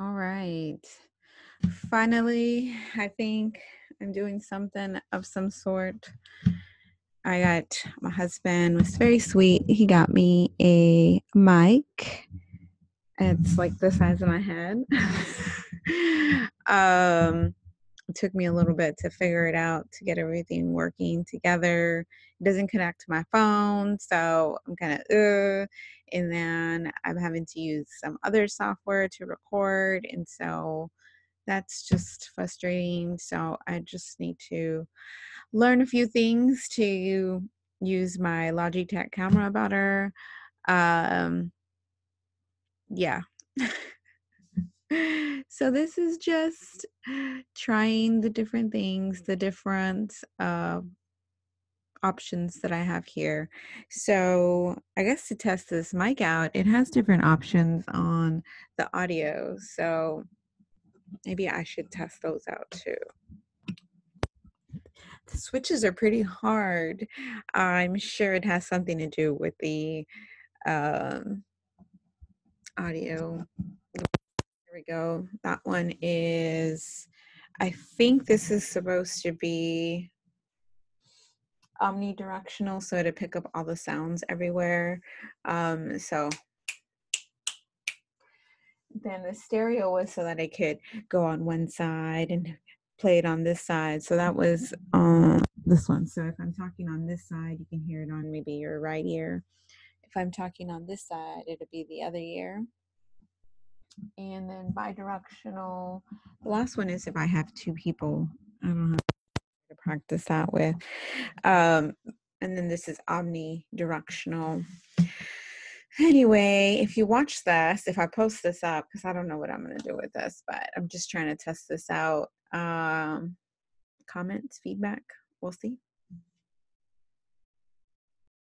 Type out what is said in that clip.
All right. Finally, I think I'm doing something of some sort. I got my husband was very sweet. He got me a mic. It's like the size of my head. um it took me a little bit to figure it out to get everything working together. It doesn't connect to my phone, so I'm kind of uh, and then I'm having to use some other software to record, and so that's just frustrating. So I just need to learn a few things to use my Logitech camera better. Um, yeah. so this is just trying the different things, the different uh, options that I have here. So I guess to test this mic out, it has different options on the audio. So maybe I should test those out too. The switches are pretty hard. I'm sure it has something to do with the um, audio go. That one is, I think this is supposed to be omnidirectional, so to pick up all the sounds everywhere. Um, so then the stereo was so that I could go on one side and play it on this side. So that was uh, this one. So if I'm talking on this side, you can hear it on maybe your right ear. If I'm talking on this side, it'll be the other ear and then bidirectional. The last one is if I have two people. I don't have to practice that with. Um, and then this is omnidirectional. Anyway, if you watch this, if I post this up, because I don't know what I'm going to do with this, but I'm just trying to test this out. Um, comments, feedback, we'll see.